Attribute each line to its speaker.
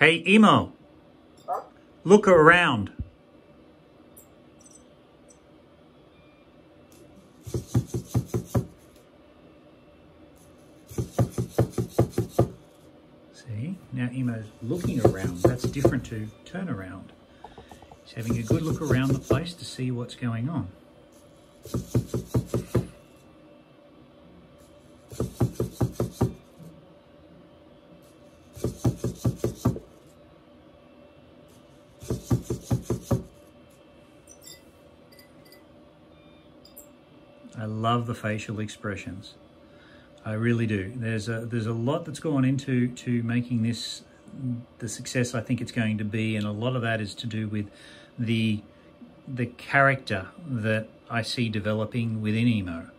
Speaker 1: Hey, Emo. Look around. See, now Emo's looking around. That's different to turn around. He's having a good look around the place to see what's going on. I love the facial expressions. I really do. There's a there's a lot that's gone into to making this the success I think it's going to be, and a lot of that is to do with the the character that I see developing within emo.